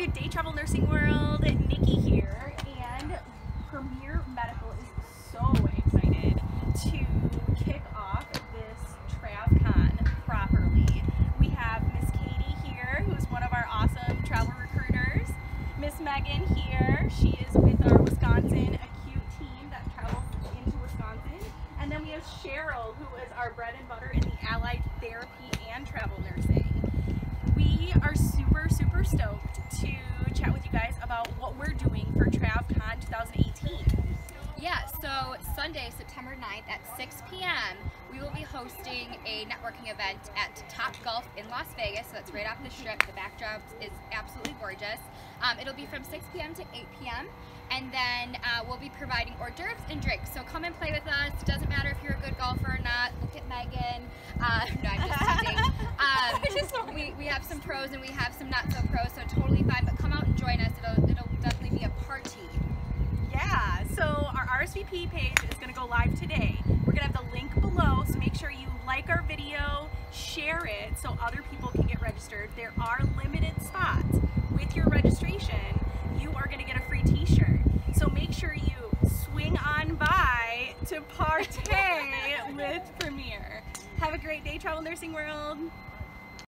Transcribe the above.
Good day, Travel Nursing World. Nikki here, and Premier Medical is so excited to kick off this TravCon properly. We have Miss Katie here, who's one of our awesome travel recruiters. Miss Megan here, she is with our Wisconsin acute team that travels into Wisconsin. And then we have Cheryl, who is our bread and butter in the allied therapy and travel nursing. We are super, super stoked 2018. Yeah, so Sunday, September 9th at 6 p.m., we will be hosting a networking event at Top Golf in Las Vegas. So that's right off the strip. The backdrop is absolutely gorgeous. Um, it'll be from 6 p.m. to 8 p.m. And then uh, we'll be providing hors d'oeuvres and drinks. So come and play with us. It doesn't matter if you're a good golfer or not. Look at Megan. Uh, no, I'm just teasing. Um, we, we have some pros and we have some not so pros, so totally fine. But come out and join us. It'll, it'll definitely be a party. Yeah, so our RSVP page is going to go live today. We're going to have the link below, so make sure you like our video, share it so other people can get registered. There are limited spots. With your registration, you are going to get a free t-shirt. So make sure you swing on by to partay with Premier. Have a great day, Travel Nursing World.